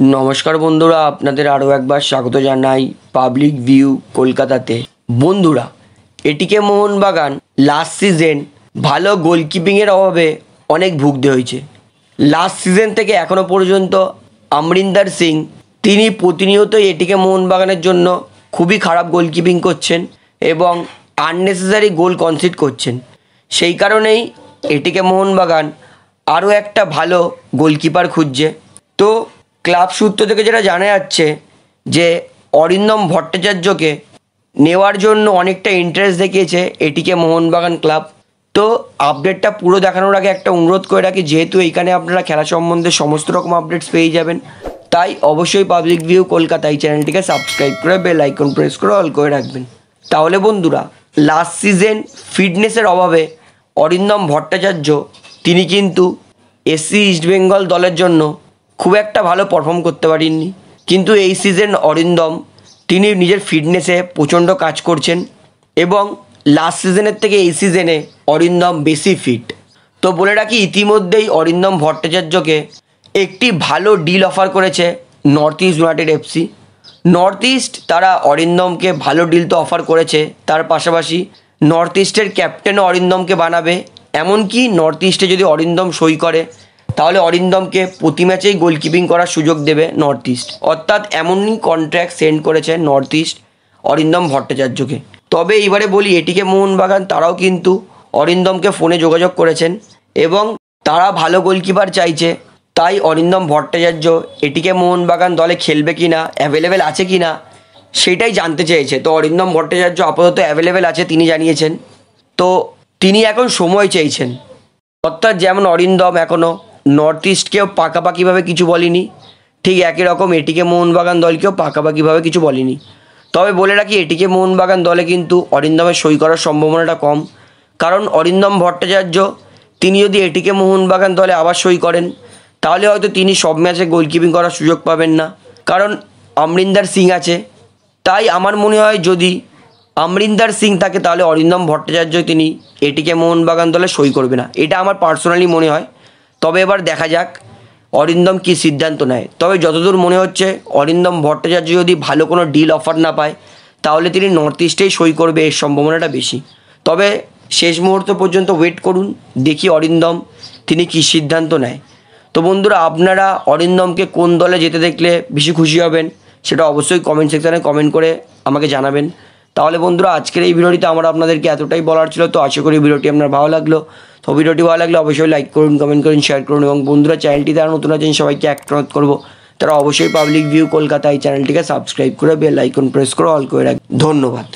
নমস্কার বন্ধুরা, আপনাদের আরও একবার স্বাগত জানাই পাবলিক ভিউ কলকাতাতে। বন্ধুরা, এটিকে মোহনবাগান লাস্ট সিজন ভালো গোলকিপিংয়ের অভাবে অনেক ভুগতে হয়েছে। লাস্ট সিজন থেকে এখনও পর্যন্ত আমরিন্দার সিং তিনি প্রতিনিয়ত এটিকে মোহনবাগানের জন্য খুবই খারাপ গোলকিপিং করছেন এবং আননেসেসারি গোল কনসিড করছেন। সেই কারণেই এটিকে মোহনবাগান আরও একটা ভালো গোলকিপার খুঁজছে। তো ক্লাব সূত্র থেকে যেটা জানা যাচ্ছে যে অরিন্দম ভট্টাচার্যকে নেওয়ার জন্য অনেকটা ইন্টারেস্ট দেখিয়েছে এটিকে মোহনবাগান ক্লাব। তো আপডেটটা পুরো দেখানোর আগে একটা অনুরোধ করে রাখি, যেহেতু এইখানে আপনারা খেলা সম্বন্ধে সমস্ত রকম আপডেটস পেয়ে যাবেন, তাই অবশ্যই পাবলিক ভিউ কলকাতা এই চ্যানেলটিকে সাবস্ক্রাইব করে বেল আইকন প্রেস করে অল করে রাখবেন। তাহলে বন্ধুরা লাস্ট সিজন ফিটনেসের অভাবে অরিন্দম ভট্টাচার্য, তিনি কিন্তু এসসি ইস্টবেঙ্গল দলের জন্য খুব একটা ভালো পারফর্ম করতে পারেননি কিন্তু এই সিজন অরিন্দম, তিনি নিজের ফিটনেসে প্রচণ্ড কাজ করছেন এবং লাস্ট সিজনের থেকে এই সিজনে অরিন্দম বেশি ফিট তো বলে রাখি, ইতিমধ্যেই অরিন্দম ভট্টাচার্যকে একটি ভালো ডিল অফার করেছে North East United FC North East তারা অরিন্দমকে ভালো ডিল তো অফার করেছে, তার পাশাপাশি নর্থ ইস্টের ক্যাপ্টেনও অরিন্দমকে বানাবে। এমনকি নর্থ ইস্টে যদি অরিন্দম সই করে তাহলে অরিন্দমকে প্রতি ম্যাচেই গোলকিপিং করার সুযোগ দেবে নর্থ ইস্ট অর্থাৎ এমনই কন্ট্র্যাক্ট সেন্ড করেছে নর্থ ইস্ট অরিন্দম ভট্টাচার্যকে। তবে এবারে বলি, এটিকে মোহনবাগান তারাও কিন্তু অরিন্দমকে ফোনে যোগাযোগ করেছেন এবং তারা ভালো গোলকিপার চাইছে, তাই অরিন্দম ভট্টাচার্য এটিকে মোহনবাগান দলে খেলবে কি না অ্যাভেলেবেল আছে কি না সেটাই জানতে চেয়েছে। তো অরিন্দম ভট্টাচার্য আপাতত অ্যাভেলেবেল আছে তিনি জানিয়েছেন। তো তিনি এখন সময় চেয়েছেন। অর্থাৎ যেমন অরিন্দম এখনও নর্থ ইস্টকেও পাকাপাকিভাবে কিছু বলেনি। ঠিক একই রকম এটিকে মোহনবাগান দলকেও পাকাপাকিভাবে কিছু বলেনি। তবে বলে রাখি, এটিকে মোহনবাগান দলে কিন্তু অরিন্দমের সই করার সম্ভাবনাটা কম। কারণ অরিন্দম ভট্টাচার্য, তিনি যদি এটিকে মোহনবাগান দলে আবার সই করেন, তাহলে হয়তো তিনি সব ম্যাচে গোলকিপিং করার সুযোগ পাবেন না। কারণ অমরিন্দার সিং আছে। তাই আমার মনে হয় যদি আমরিন্দার সিং থাকে, তাহলে অরিন্দম ভট্টাচার্য তিনি এটিকে মোহনবাগান দলে সই করবে না। এটা আমার পার্সোনালি মনে হয়। তবে এবার দেখা যাক, অরিন্দম কী সিদ্ধান্ত নেয়। তবে যতদূর মনে হচ্ছে, অরিন্দম ভট্টাচার্য যদি ভালো কোনো ডিল অফার না পায়, তাহলে তিনি নর্থ ইস্টেই সই করবে এর সম্ভাবনাটা বেশি। তবে শেষ মুহূর্ত পর্যন্ত ওয়েট করুন, দেখি অরিন্দম তিনি কী সিদ্ধান্ত নেয়। তো বন্ধুরা, আপনারা অরিন্দমকে কোন দলে যেতে দেখলে বেশি খুশি হবেন, সেটা অবশ্যই কমেন্ট সেকশানে কমেন্ট করে আমাকে জানাবেন। তাহলে বন্ধুরা, আজকের এই ভিডিওটিতে আমার আপনাদেরকে এতটাই বলার ছিল, তো আশা করি ভিডিওটি আপনার ভালো লাগল। তো ভিডিওটি ভালো লাগলে অবশ্যই লাইক করুন কমেন্ট করুন শেয়ার করুন এবং বন্ধুরা চ্যানেলটি তারা নতুন আছেন, সবাইকে অ্যাক্ট করব। তারা অবশ্যই পাবলিক ভিউ কলকাতা এই চ্যানেলটিকে সাবস্ক্রাইব করে বেল আইকন প্রেস করে অল করে রাখবেন। ধন্যবাদ।